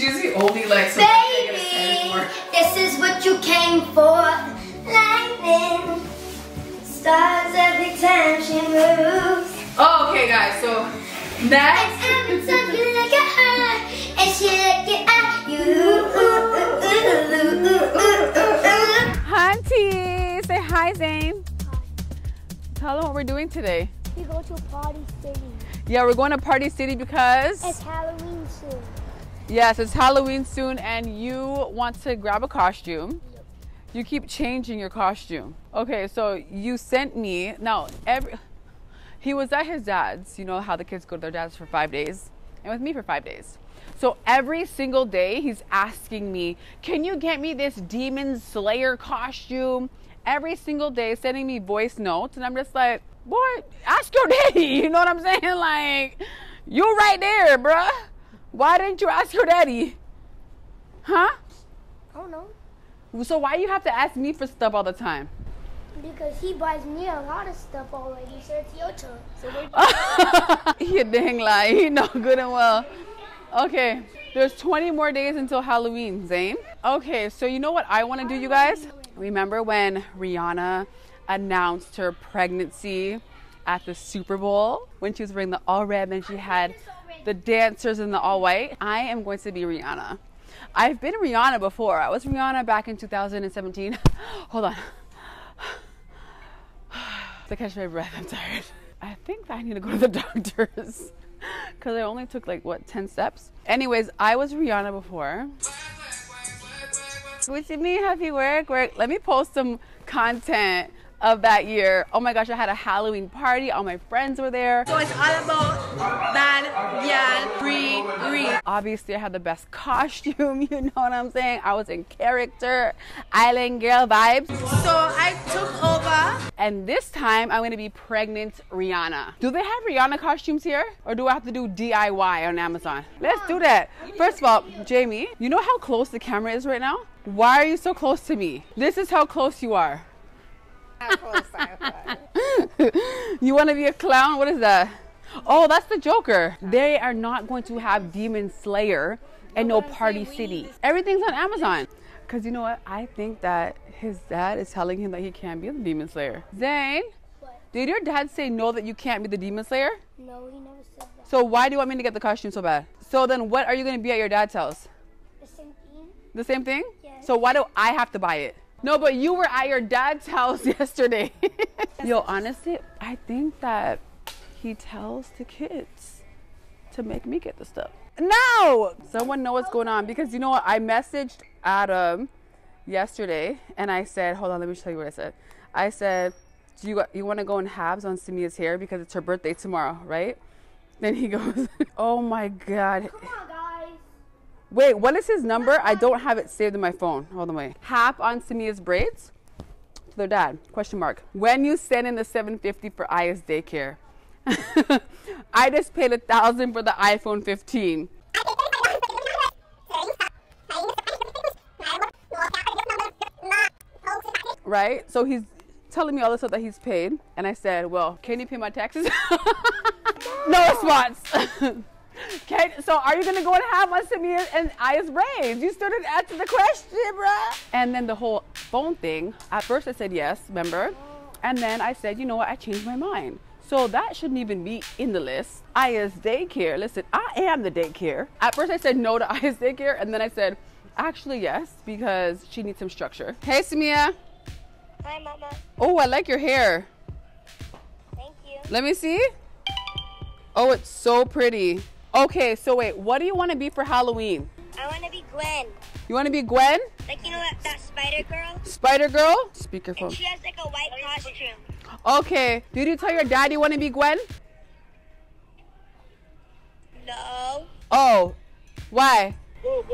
She's the only like Baby, this is what you came for. Lightning, stars every time she moves. Oh, okay, guys. So And next. every time you look at her, and she looking at you. Hunty, say hi, Zane. Hi. Tell them what we're doing today. We go to Party City. Yeah, we're going to Party City because It's Halloween soon. Yes, it's Halloween soon, and you want to grab a costume. You keep changing your costume. Okay, so you sent me now. Every he was at his dad's. You know how the kids go to their dad's for five days, and with me for five days. So every single day he's asking me, "Can you get me this Demon Slayer costume?" Every single day, sending me voice notes, and I'm just like, "Boy, ask your daddy." You know what I'm saying? Like, you right there, bruh. Why didn't you ask your daddy? Huh? I don't know. So why you have to ask me for stuff all the time? Because he buys me a lot of stuff already, so it's your turn. So he a dang lie. He know good and well. Okay, there's 20 more days until Halloween, Zane. Okay, so you know what I want to do, you guys? Remember when Rihanna announced her pregnancy at the Super Bowl when she was wearing the all red and she had the dancers in the all white? I am going to be Rihanna. I've been Rihanna before. I was Rihanna back in 2017. Hold on. to catch my breath, I'm tired. I think I need to go to the doctors because I only took like what 10 steps. Anyways, I was Rihanna before. Wish me happy work, work. Let me post some content of that year. Oh my gosh, I had a Halloween party. All my friends were there. So it's all about bad, yeah, free, free. Obviously, I had the best costume. You know what I'm saying? I was in character, island girl vibes. So I took over. And this time, I'm gonna be pregnant Rihanna. Do they have Rihanna costumes here? Or do I have to do DIY on Amazon? Let's do that. First of all, Jamie, you know how close the camera is right now? Why are you so close to me? This is how close you are. you wanna be a clown? What is that? Oh, that's the Joker. They are not going to have Demon Slayer and no Party City. Everything's on Amazon. Because you know what? I think that his dad is telling him that he can't be the Demon Slayer. Zane, did your dad say no that you can't be the Demon Slayer? No, he never said that. So why do you want me to get the costume so bad? So then what are you going to be at your dad's house? The same thing? The same thing? Yes. So why do I have to buy it? No, but you were at your dad's house yesterday. Yo, honestly, I think that he tells the kids to make me get the stuff. No! Someone know what's going on because you know what? I messaged Adam yesterday and I said, hold on, let me tell you what I said. I said, do you, you want to go in halves on Samia's hair because it's her birthday tomorrow, right? Then he goes, oh my God. Come on, guys. Wait, what is his number? I don't have it saved in my phone. Hold on, wait. Half on Samia's braids to their dad. Question mark. When you send in the 750 for Aya's daycare, I just paid a thousand for the iPhone 15. Right? So he's telling me all the stuff that he's paid, and I said, "Well, can you pay my taxes?" no response. Okay, so are you gonna go and have Samia and Aya's braids? You still didn't answer the question, bruh. And then the whole phone thing. At first I said yes, remember? And then I said, you know what? I changed my mind. So that shouldn't even be in the list. Aya's daycare. Listen, I am the daycare. At first I said no to Aya's daycare, and then I said, actually yes, because she needs some structure. Hey, Samia. Hi, Mama. Oh, I like your hair. Thank you. Let me see. Oh, it's so pretty. Okay, so wait, what do you want to be for Halloween? I want to be Gwen. You want to be Gwen? Like, you know that, that spider girl? Spider Girl? And Speakerphone. she has like a white costume. Okay, did you tell your dad you want to be Gwen? No. Oh, why? Well,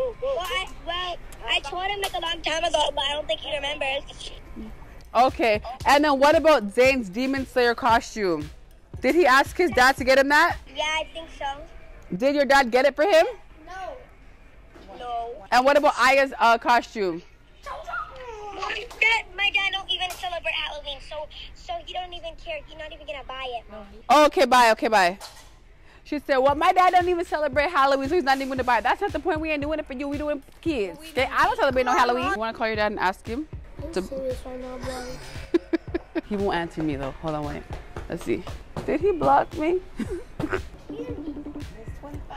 I, well, I told him like a long time ago, but I don't think he remembers. Okay, and then what about Zane's Demon Slayer costume? Did he ask his dad to get him that? Yeah, I think so. Did your dad get it for him? No. No. And what about Aya's uh, costume? That, my dad don't even celebrate Halloween, so so he don't even care. He's not even gonna buy it. Oh, okay, bye, okay, bye. She said, Well, my dad doesn't even celebrate Halloween, so he's not even gonna buy it. That's not the point. We ain't doing it for you. We doing it for kids. Okay? I don't celebrate no Halloween. You wanna call your dad and ask him? To- serious right now, bro. he won't answer me though. Hold on, wait. Let's see. Did he block me?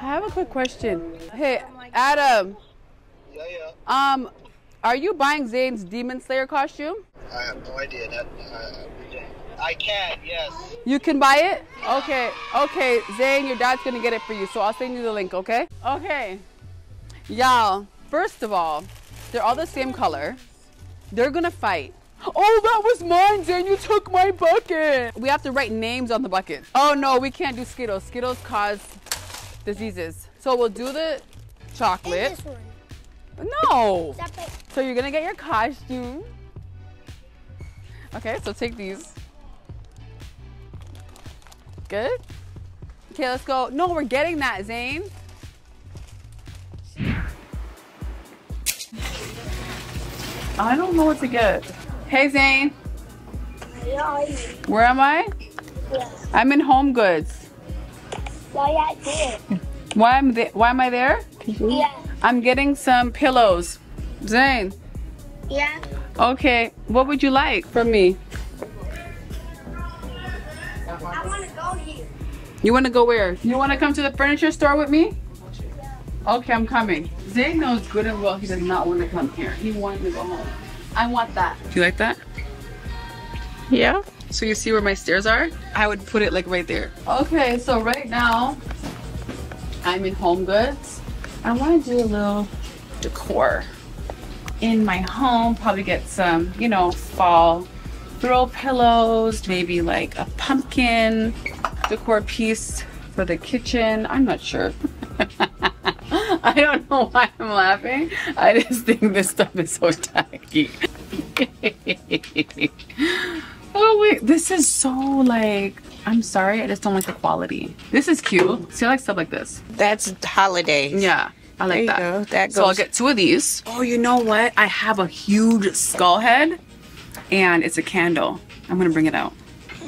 I have a quick question. Hey, Adam. Yeah, yeah. Um, are you buying Zane's Demon Slayer costume? I have no idea. That uh, I can, yes. You can buy it? Okay, okay, Zane, your dad's gonna get it for you, so I'll send you the link, okay? Okay. Y'all, first of all, they're all the same color. They're gonna fight. Oh, that was mine, Zane. You took my bucket. We have to write names on the bucket. Oh no, we can't do Skittles. Skittles cause diseases. So we'll do the chocolate. This one. No. Separate. So you're gonna get your costume. Okay, so take these. Good? Okay, let's go. No, we're getting that, Zane. I don't know what to get. Hey, Zane. Where are you? Where am I? Yes. I'm in Home Goods. Why you there? Why am th- Why am I there? Yeah. I'm getting some pillows. Zane. Yeah. Okay, what would you like from me? I want to go here. You want to go where? You want to come to the furniture store with me? Okay, I'm coming. Zane knows good and well he does not want to come here. He wanted to go home. I want that. Do you like that? Yeah. So you see where my stairs are? I would put it like right there. Okay, so right now I'm in Home Goods. I want to do a little decor in my home. Probably get some, you know, fall throw pillows, maybe like a pumpkin decor piece for the kitchen. I'm not sure. I don't know why I'm laughing. I just think this stuff is so tacky. this is so like I'm sorry, I just don't like the quality. This is cute. See, I like stuff like this. That's holiday. Yeah, I like There you that. go. That So I'll get two of these. Oh, you know what? I have a huge skull head, and it's a candle. I'm gonna bring it out.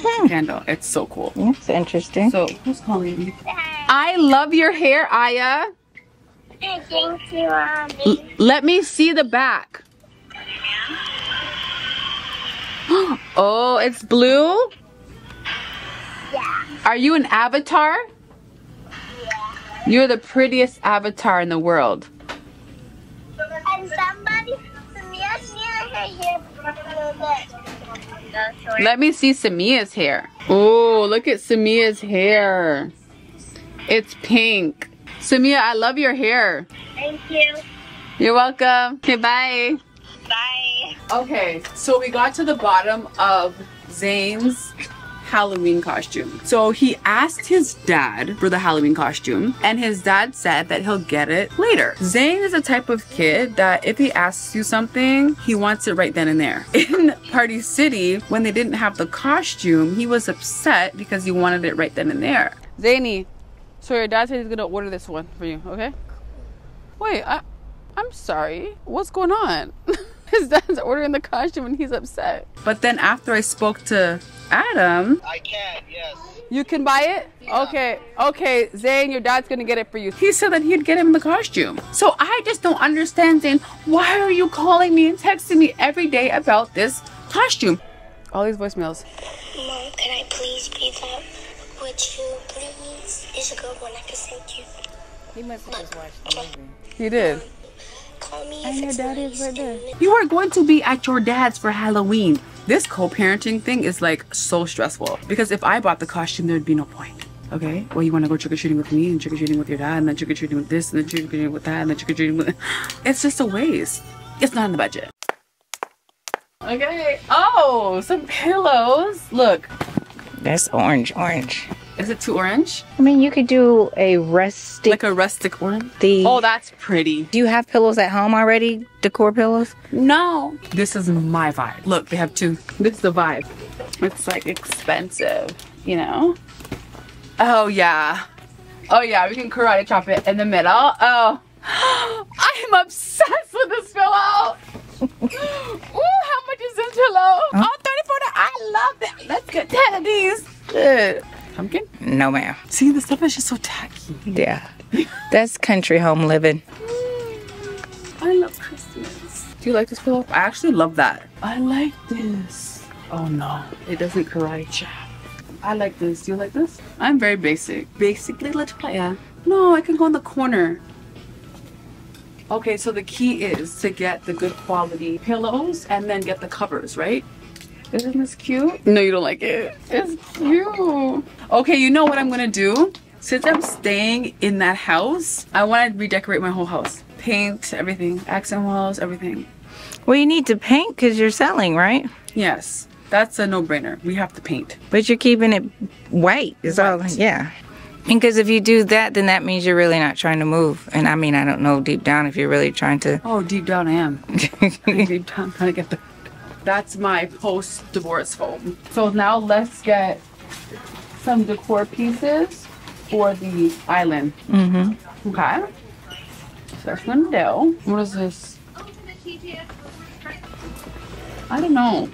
Hmm. Candle. It's so cool. That's interesting. So who's calling me? I love your hair, Aya. Thank you, Mommy. L- let me see the back. oh, it's blue? Yeah. Are you an avatar? You're the prettiest avatar in the world. And somebody, Samia's near her here for a little bit. Let me see Samia's hair. Oh, look at Samia's hair. It's pink. Samia, I love your hair. Thank you. You're welcome. Okay, bye. Bye. Okay, so we got to the bottom of Zane's Halloween costume. So he asked his dad for the Halloween costume, and his dad said that he'll get it later. Zane is a type of kid that if he asks you something, he wants it right then and there. In Party City, when they didn't have the costume, he was upset because he wanted it right then and there. Zany, so your dad said he's gonna order this one for you, okay? Wait, I, I'm sorry. What's going on? His dad's ordering the costume and he's upset. But then after I spoke to Adam, I can, yes. you can buy it? Okay, okay, Zane, your dad's gonna get it for you. He said that he'd get him the costume. So I just don't understand, Zane. Why are you calling me and texting me every day about this costume? All these voicemails. Mom, can I please be that with you, please? It's a good one I can send you. He must have just watched the movie. He did. Um, Call me And if your it's daddy is nice right there. You are going to be at your dad's for Halloween. This co-parenting thing is like so stressful because if I bought the costume, there'd be no point. Okay, well, you want to go trick or treating with me and trick or treating with your dad, and then trick or treating with this, and then trick or treating with that, and then trick or treating with. It's just a waste. It's not in the budget. Okay. Oh, some pillows. Look, That's orange, orange. Is it too orange? I mean, you could do a rustic. Like a rustic orange. the. Oh, that's pretty. do you have pillows at home already? Decor pillows? No. This is my vibe. Look, they have two. This is the vibe. It's like expensive, you know? Oh, yeah. Oh, yeah, we can karate chop it in the middle. Oh. I'm obsessed with this pillow. Ooh, how much is this pillow? Oh, 34 I love it. Let's get 10 of these. Good. Pumpkin? No. no, ma'am. See, the stuff is just so tacky. Yeah. That's country home living. Mm, I love Christmas. Do you like this pillow? I actually love that. I like this. Oh no, it doesn't correct I like this. Do you like this? I'm very basic. Basically, let's play. Yeah. No, I can go in the corner. Okay, so the key is to get the good quality pillows and then get the covers, right? Isn't this cute? No, you don't like it. It's cute. Okay, you know what I'm gonna do? Since I'm staying in that house, I want to redecorate my whole house. Paint, everything. Accent walls, everything. Well, you need to paint because you're selling, right? Yes, that's a no-brainer. We have to paint. But you're keeping it white. Is all. Yeah. Because if you do that, then that means you're really not trying to move. And I mean, I don't know deep down if you're really trying to. Oh, deep down I am. deep down trying to get the... That's my post-divorce home. So now let's get some decor pieces for the island. Mm-hmm. Okay. So that's one do. What is this? I don't know.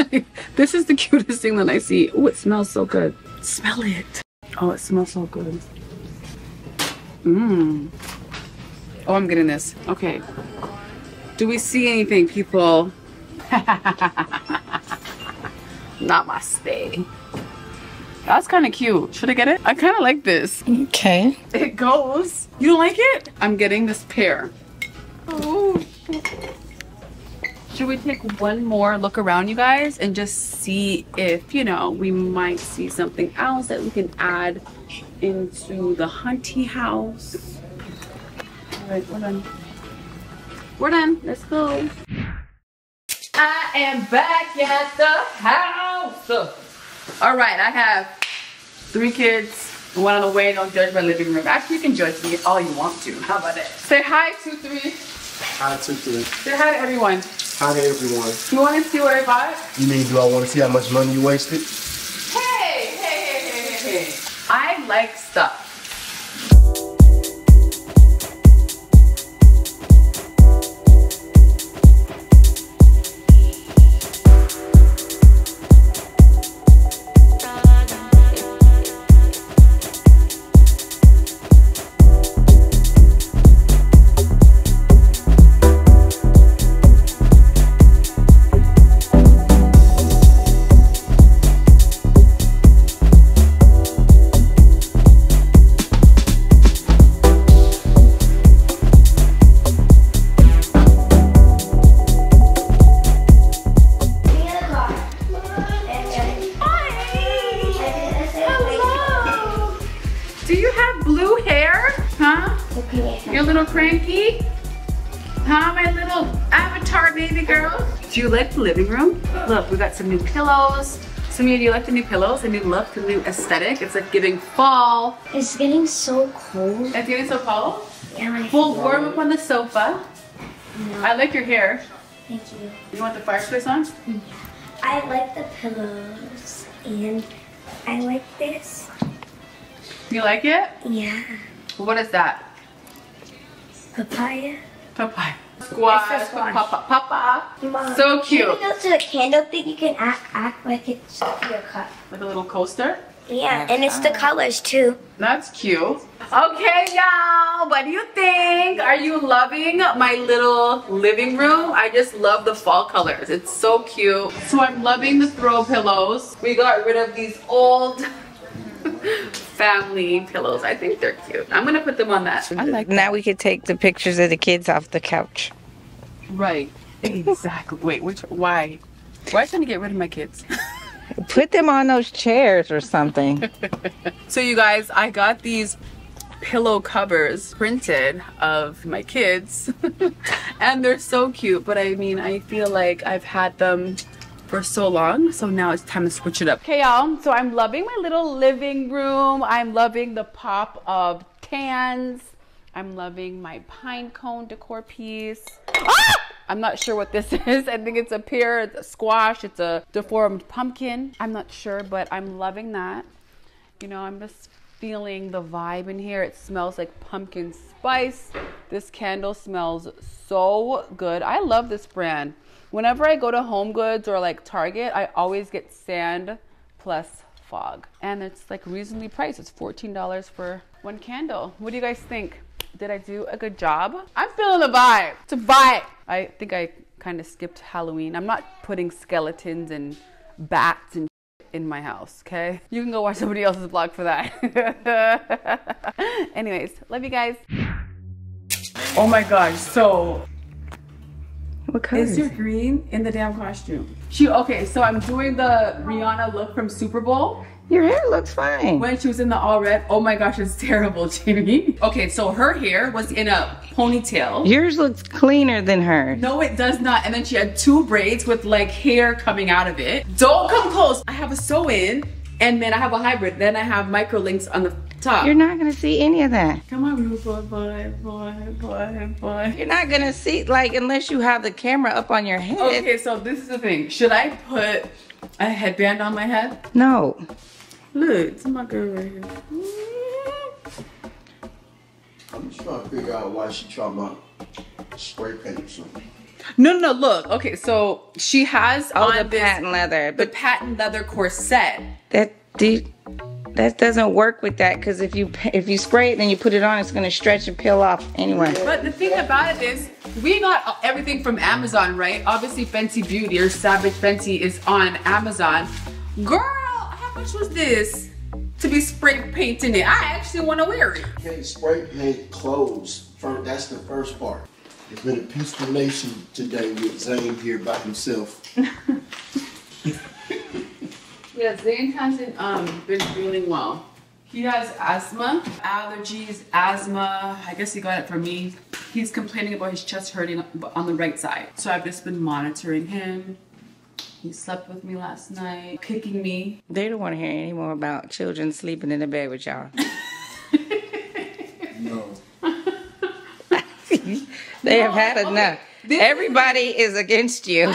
this is the cutest thing that I see. Oh, it smells so good. Smell it. Oh, it smells so good. Mmm. Oh, I'm getting this. Okay. Do we see anything, people? Namaste. That's kind of cute. Should I get it? I kind of like this. Okay. It goes. You don't like it? I'm getting this pair. Oh. Should we take one more look around, you guys, and just see if, you know, we might see something else that we can add into the hunty house? All right, we're done. We're done. Let's go. I am back at the house. All right, I have three kids, one on the way. Don't judge my living room. Actually, you can judge me all you want to. How about it? Say hi, two, three. Hi, two, three. Say hi to everyone. Hi to everyone. You want to see what I bought? You mean, do I want to see how much money you wasted? Hey, hey, hey, hey, hey, hey. I like stuff. Pillows. Samia, do you like the new pillows? The new look, the new aesthetic? It's like giving fall. It's getting so cold. It's getting so cold. Yeah, We'll warm up on the sofa. No. I like your hair. Thank you. You want the fireplace on? I like the pillows and I like this. You like it? Yeah. What is that? Papaya. Papaya. Squash. It's a. Papa. Papa. Mom, So cute. When you go to the candle thing, you can act, act like it's your cup. Like a little coaster. Yeah, and it's the colors too. That's cute. Okay, y'all, what do you think? Are you loving my little living room? I just love the fall colors. It's so cute. So I'm loving the throw pillows. We got rid of these old family pillows. I think they're cute. I'm gonna put them on that. I like Now we could take the pictures of the kids off the couch. Right. Exactly. Wait, which why? Why are you trying to get rid of my kids? Put them on those chairs or something. So you guys, I got these pillow covers printed of my kids and they're so cute but I mean I feel like I've had them for so long so now it's time to switch it up. Okay y'all, so I'm loving my little living room. I'm loving the pop of tans. I'm loving my pine cone decor piece. Ah! I'm not sure what this is. I think it's a pear, it's a squash, it's a deformed pumpkin. I'm not sure, but I'm loving that. You know, I'm just feeling the vibe in here. It smells like pumpkin spice. This candle smells so good. I love this brand. Whenever I go to Home Goods or like Target, I always get sand plus fog. And it's like reasonably priced. It's $14 for one candle. What do you guys think? Did I do a good job? I'm feeling the vibe. It's a vibe. I think I kind of skipped Halloween. I'm not putting skeletons and bats and in my house, okay? You can go watch somebody else's vlog for that. Anyways, love you guys. Oh my gosh, so What color is your green in the damn costume? She okay, so I'm doing the Rihanna look from Super Bowl Your hair looks fine. when she was in the all red. Oh my gosh, it's terrible, Jamie. Okay, so her hair was in a ponytail. Yours looks cleaner than hers. No, it does not. And then she had two braids with like hair coming out of it. Don't come close. I have a sew in and then I have a hybrid. Then I have micro links on the top. You're not gonna see any of that. Come on, boy, boy, boy, boy, boy. You're not gonna see like unless you have the camera up on your head. Okay, so this is the thing. Should I put a headband on my head? No. Look, it's my girl right here. I'm just trying to figure out why she talking about spray paint or something. No, no, no, look. Okay, so she has Oh, on the this, patent leather. the But patent leather corset. that do that doesn't work with that because if you if you spray it then you put it on, it's gonna stretch and peel off anyway. But the thing about it is, we got everything from Amazon, right? Obviously, Fenty Beauty or Savage Fenty is on Amazon. Girl, how much was this to be spray painting it? I actually want to wear it. You can't spray paint clothes. First, that's the first part. It's been a peaceful nation today with Zane here by himself. Yeah, Zane hasn't um, been feeling well. He has asthma, allergies, asthma. I guess he got it from me. He's complaining about his chest hurting on the right side. So I've just been monitoring him. He slept with me last night, kicking me. They don't want to hear any more about children sleeping in the bed with y'all. No. They have had enough. This- Everybody is against you.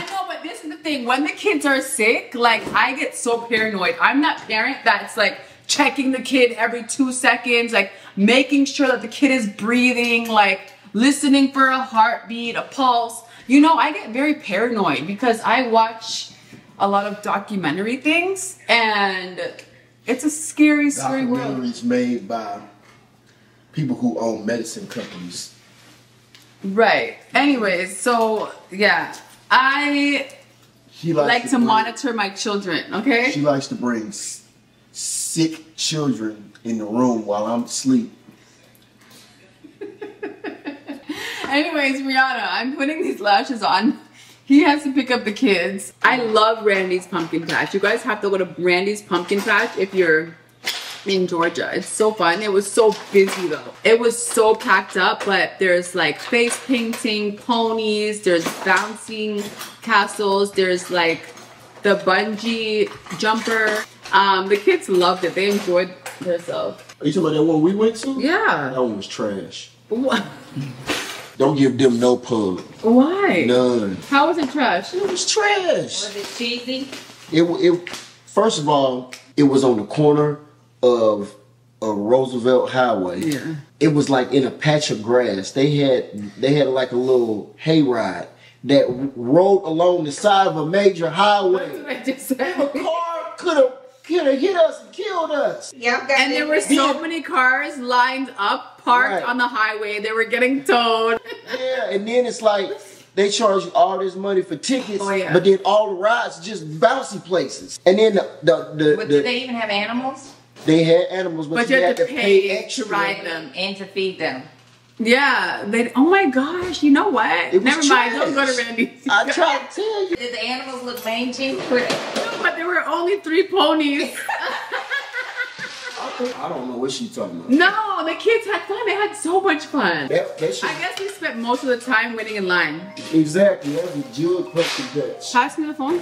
Thing. When the kids are sick, like I get so paranoid. I'm that parent that's like checking the kid every two seconds, like making sure that the kid is breathing, like listening for a heartbeat, a pulse. You know, I get very paranoid because I watch a lot of documentary things and it's a scary, scary world. Documentaries made by people who own medicine companies. Right. Anyways, so yeah, I She likes like to bring- monitor my children, okay? She likes to bring sick children in the room while I'm asleep. Anyways, Rihanna, I'm putting these lashes on. He has to pick up the kids. I love Randy's Pumpkin Patch. You guys have to go to Randy's Pumpkin Patch if you're in Georgia. It's so fun. It was so busy though. It was so packed up, but there's like face painting, ponies, there's bouncing castles, there's like the bungee jumper. Um, the kids loved it. They enjoyed themselves. Are you talking about that one we went to? Yeah. That one was trash. Wh- Don't give them no pub. Why? None. How was it trash? It was trash. Was it cheesy? It, it first of all, it was on the corner of a Roosevelt Highway. Yeah. It was like in a patch of grass. They had they had like a little hayride that rolled along the side of a major That's highway. what I just said. A car could have could have hit us and killed us. Y'all got And there were so many cars lined up, parked Right. on the highway. They were getting towed. Yeah, and then it's like they charge you all this money for tickets, Oh, yeah. but then all the rides just bouncy places. And then the the, the, But the- do they even have animals? they had animals, but, But you, had to pay, to extra. ride them. And to feed them. Yeah. They. Oh my gosh. You know what? It was Never mind. Don't go to. Randy's. I tried to tell you. Did the animals look mangy? but there were only three ponies. I don't know what she's talking about. no, the kids had fun. They had so much fun. That, that shit, I guess we spent most of the time waiting in line. exactly. That was Jewel Pumpkin Dutch. Pass me the phone.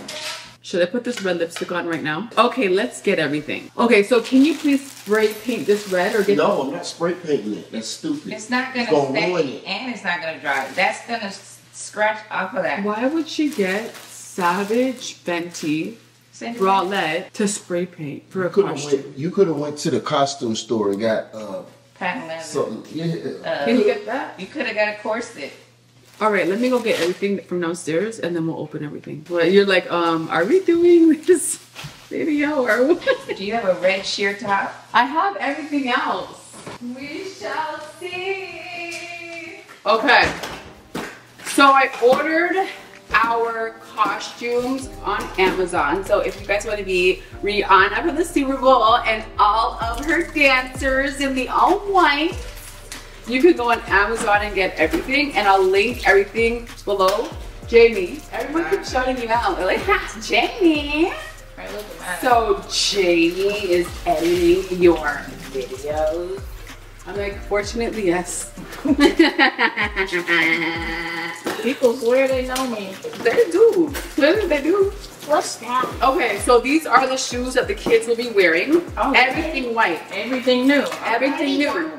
Should I put this red lipstick on right now? Okay, let's get everything. Okay, so can you please spray paint this red or get No, I'm not spray painting it. That's stupid. It's not gonna, It's gonna stay ruin it. and it's not gonna dry. That's gonna scratch off of that. Why would she get Savage Fenty Send bralette to spray paint for a costume? went. You could have went to the costume store and got uh patent leather. something. Yeah. Can you get that? You could have got a corset. All right, let me go get everything from downstairs and then we'll open everything. Well, you're like, um, are we doing this? video or what? Do you have a red sheer top? I have everything else. We shall see. Okay. So I ordered our costumes on Amazon. So if you guys want to be Rihanna for the Super Bowl and all of her dancers in the all white, you can go on Amazon and get everything and I'll link everything below. Jamie, everyone keeps shouting you out. They're like, ha, Jamie. Right, look at that. So Jamie is editing your videos. I'm like, fortunately, yes. People swear they know me. they do. They do. What's that? Okay, so these are the shoes that the kids will be wearing. Oh. Everything white. Everything new. Everything new.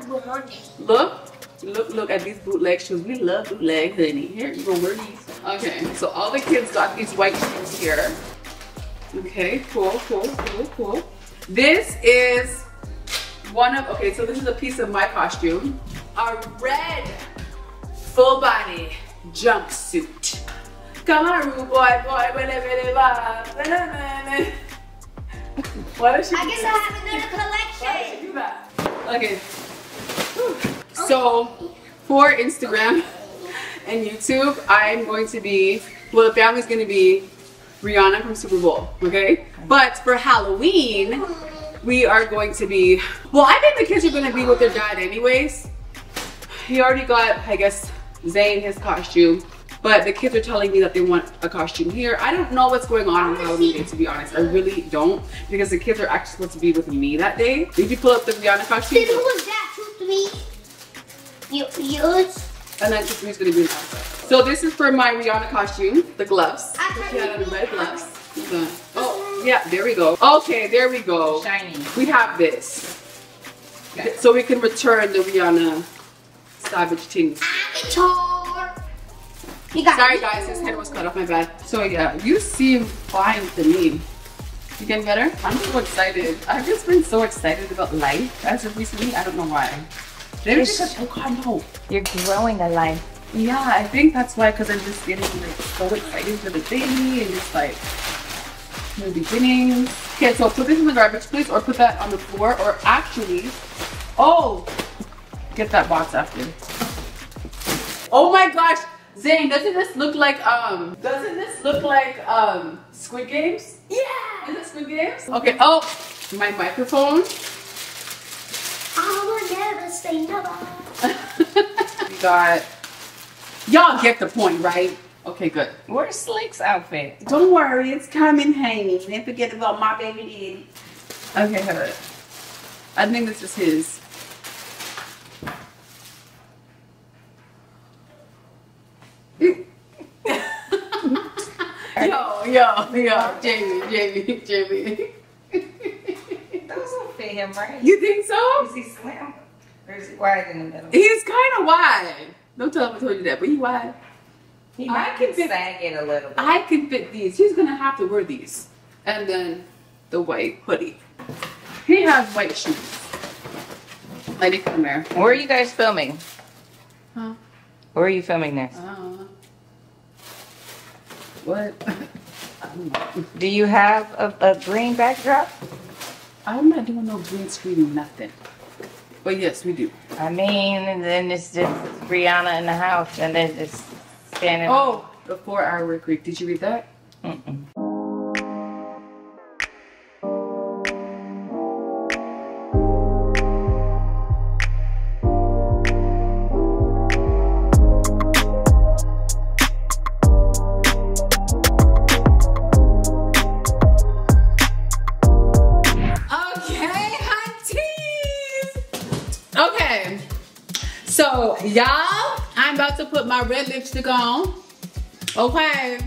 Look, look, look at these bootleg shoes. We love bootleg, honey. Here, you gonna wear these. Okay, so all the kids got these white shoes here. Okay, cool, cool, cool, cool. This is one of, okay, so this is a piece of my costume. A red full body jumpsuit. Come boy, boy, blah. Why does she I do guess that? I have another Why did collection. do that? Okay. So for Instagram and YouTube, I'm going to be, well, the family's going to be Rihanna from Super Bowl, okay? But for Halloween, we are going to be, well, I think the kids are going to be with their dad anyways. He already got, I guess, Zane his costume. But the kids are telling me that they want a costume here. I don't know what's going on on Halloween day, to be honest. I really don't. Because the kids are actually supposed to be with me that day. Did you pull up the Rihanna costume? Then who was that? Two, three. You, yours? And then two, three is gonna be in outside. So this is for my Rihanna costume, the gloves. I She thought had the red gloves. Hold. Oh, yeah, there we go. Okay, there we go. Shiny. We have this. So we can return the Rihanna Savage things. Avatar. You got Sorry guys, his head was cut off my bad. So yeah, you seem fine to me. You getting better? I'm so excited. I've just been so excited about life as of recently. I don't know why. Maybe because, oh god, no. You're growing a life. Yeah, I think that's why, because I'm just getting like so excited for the baby and just like new beginnings. Okay, so put this in the garbage, please, or put that on the floor, or actually, oh, get that box after. Oh my gosh, Zane, doesn't this look like um? Doesn't this look like um Squid Games? Yeah. Is it Squid Games? Okay. Oh, my microphone. I will never say never. we got. Y'all get the point, right? Okay, good. Where's Slick's outfit? Don't worry, it's coming, honey. Don't forget about my baby daddy. Okay, hold it. I think this is his. Yo, yo, yo, Jamie, Jamie, Jamie. Those don't fit him right. You think so? Is he slim? Or is he wide in the middle? He's kind of wide. Don't tell him I told you that, but he wide. He I might can can fit- sag it a little bit. I can fit these. He's gonna have to wear these. And then the white hoodie. He has white shoes. Lady, come here. Where are you guys filming? Huh? Where are you filming this? Uh, what? Do you have a, a green backdrop? I'm not doing no green screen, nothing. But yes, we do. I mean, and then it's just Rihanna in the house, and then just standing. Oh, the four hour work week. Did you read that? Mm-mm. Okay, lipstick on. Okay.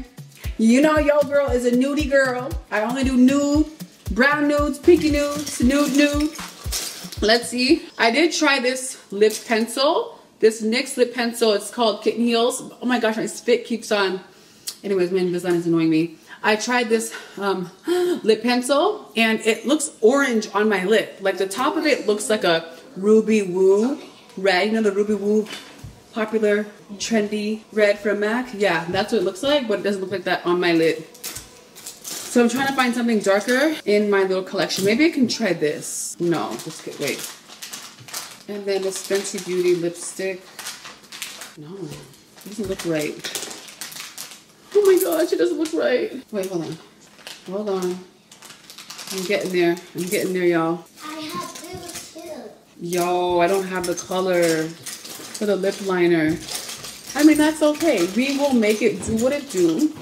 You know your girl is a nudie girl. I only do nude, brown nudes, pinky nudes, nude nude. Let's see. I did try this lip pencil. This NYX lip pencil. It's called Kitten Heels. Oh my gosh, my spit keeps on. Anyways, my line is annoying me. I tried this um, lip pencil and it looks orange on my lip. Like the top of it looks like a ruby woo red. You know the ruby woo popular trendy red from MAC? Yeah, that's what it looks like, but it doesn't look like that on my lip. So I'm trying to find something darker in my little collection. Maybe I can try this. No, just get, wait. And then this Fenty Beauty lipstick. No, it doesn't look right. Oh my gosh, it doesn't look right. Wait, hold on. Hold on. I'm getting there. I'm getting there, y'all. I have blue too. Yo, I don't have the color for the lip liner. I mean, that's okay. We will make it do what it do.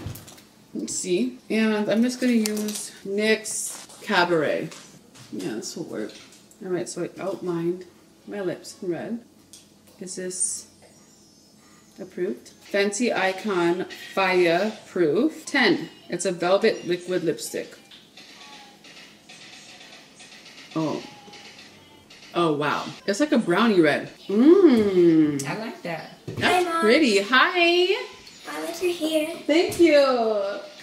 Let's see. And I'm just going to use NYX Cabaret. Yeah, this will work. All right, so I outlined my lips in red. Is this approved? Fenty Icon Fire Proof 10. It's a velvet liquid lipstick. Oh. Oh, wow. It's like a brownie red. Mmm. I like that. That's Mom. pretty. Hi. Why was you here? Thank you.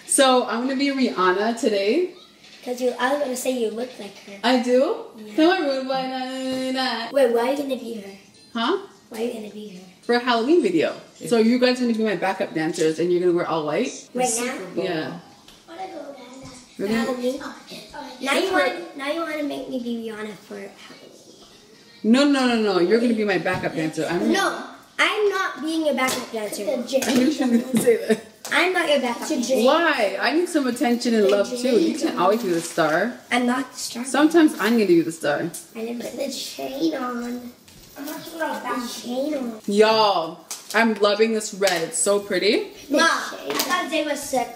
So I'm gonna be Rihanna today. Because you, I was going to say you look like her. I do. Come on, rude boy. Na, na, na, na. Wait, why are you going to be her? Huh? Why are you going to be her? For a Halloween video. So you guys are gonna be my backup dancers, and you're gonna wear all white. Right now? Yeah. Want to go down We're for gonna- Halloween? Now you want now you want to make me be Rihanna for Halloween? No, no, no, no. You're gonna be my backup dancer. I'm. No, I'm not being your backup dancer. I knew she was gonna say that. I'm not your backup dancer. Why? I need some attention and love too. You can't always be the star. I'm not the star. Sometimes I'm gonna be the star. I didn't put the chain on. I'm not sure about that chain on. Y'all, I'm loving this red. It's so pretty. Mom, I thought Zay was sick.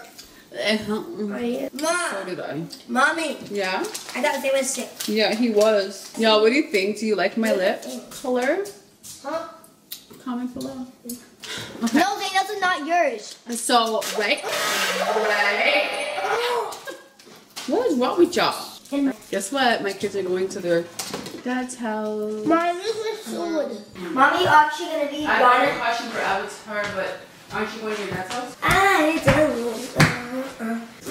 Eh, huh, So So did I. mommy, Yeah. I thought Zay was sick. Yeah, he was. Y'all, what do you think? Do you like my lip color? Huh? Comment below. No, Zay, those are not yours. So, right? Right. What is wrong with y'all? Guess what? My kids are going to their dad's house. Mom, this is food. Mommy, are you actually gonna be I have a question for Avatar, but aren't you going to your dad's house? I don't.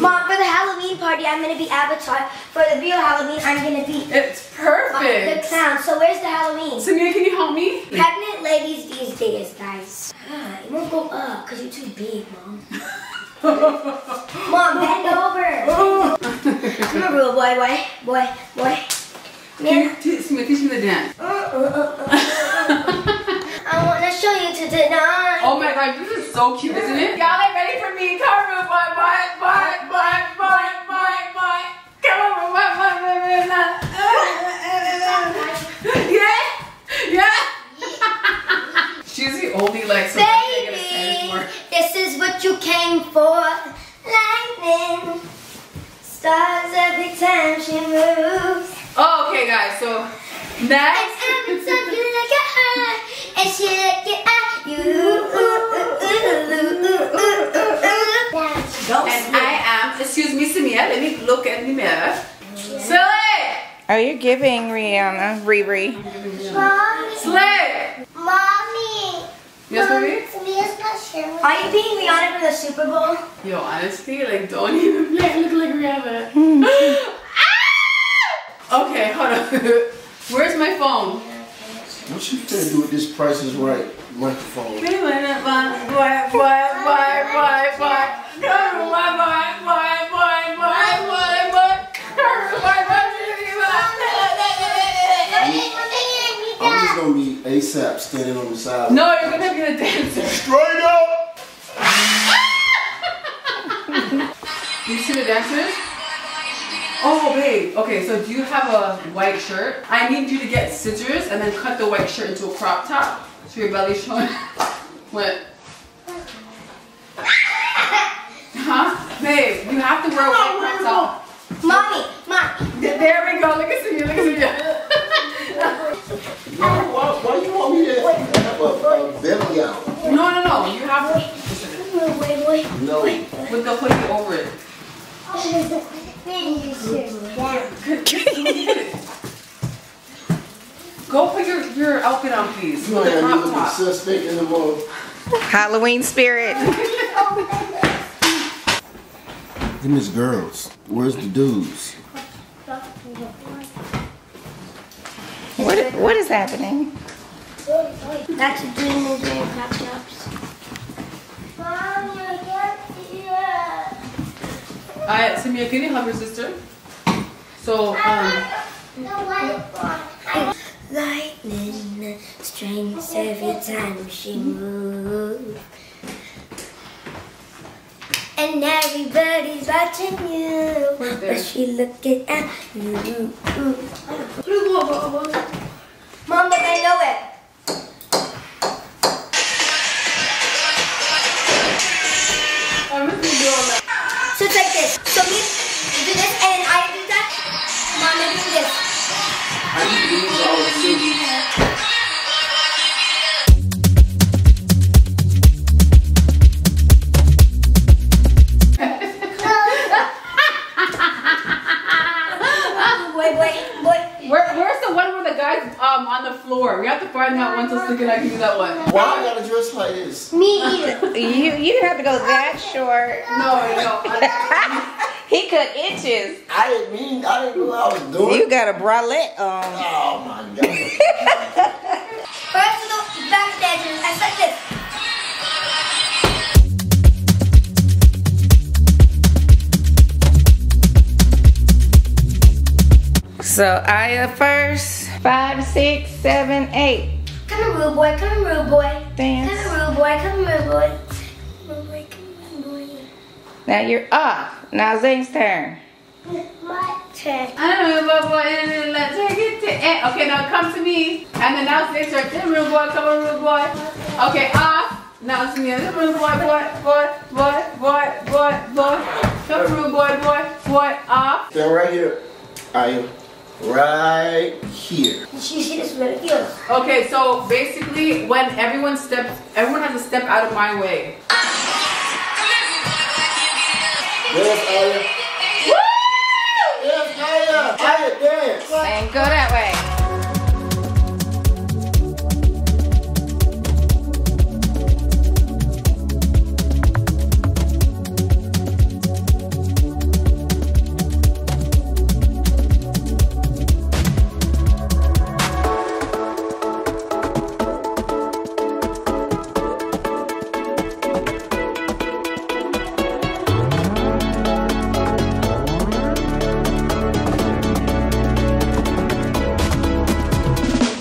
Mom, for the Halloween party, I'm gonna be Avatar. For the real Halloween, I'm gonna be It's perfect. the clown. So where's the Halloween? Samia, can you help me? Pregnant ladies these days, guys. Ah, it won't go up because you're too big, Mom. Mom, bend over. Come on, real boy, boy, boy, boy. Man, Teach me, teach me the dance. Uh, uh, uh, I want to show you to tonight. Oh my god, this is so cute, isn't it? Y'all ain't ready for me. Come on, boy, boy, boy, boy, boy, boy, boy. Come on, boy, boy, boy, boy, boy. Yeah? Yeah? She's the only like so Baby, this is what you came for. Lightning, stars every time she moves. Oh, okay, guys. So And next. every time you look at her, and she looking at you. And I am, excuse me, Samia, let me look in the mirror. Slay! Oh, you're giving Rihanna, Riri. Mommy, Slay! mommy. Yes, baby? Samia's not sharing. Are you being Rihanna for the Super Bowl? Yo, honestly, like, don't even play look like Rihanna. Okay, hold on. Where's my phone? What you finna do with this Price is Right microphone? Why, why, why, why, why, why, why? I'm just gonna be ASAP standing on the side. No, you're gonna be a dancer. Straight up! You see the dancers? Oh, babe. Okay, so do you have a white shirt? I need you to get scissors and then cut the white shirt into a crop top so your belly's showing. what? Huh? Babe, you have to wear a white crop top. Mommy, mommy. Th- There we go. Look at Sonia. Look at Why, why, why you want me to have a, a belly out? Sonia. No, no, no. You have to Wait, wait. No. with the hoodie over it. Go put your, your outfit on, please. You ain't the crop looking top. suspect in the mall. Halloween spirit. Them is girls. Where's the dudes? What what is happening? That's a dream is wearing crop tops. Mommy, I can't see it. Samia, can you help your sister? So um Lightning strikes every time she moves. And everybody's watching you. But she looking at you. Mom, but I know it. So me do this and I do that. Mama do this. The one where the guy's um on the floor? We have to find that one so Stick and I can do that one. Why I gotta dress like this? Me either. You you didn't have to go that short. No, no. I- cut inches. I didn't mean, I didn't know what I was doing. You got a bralette on. oh my god. First to go backstage I said this. So Aya first. Five, six, seven, eight. Come here, rude boy. Come here, rude boy. Dance. Come Dance. here, rude boy. Come here, rude boy. Rude boy, come here, boy. Now you're off. Now Zane's turn. My turn. I don't know, boy, and let's take it to eh, Okay, now come to me. And then now say to come real boy, come on, real boy. Okay, off. Now it's me. Come real boy, boy, boy, boy, boy, boy, boy. Come real boy, boy, boy, off. Stand right here. I am right here. You see this really good. Okay, so basically, when everyone steps, everyone has to step out of my way. Yes, Aya. Yes, Aya. Aya, dance. And go that way.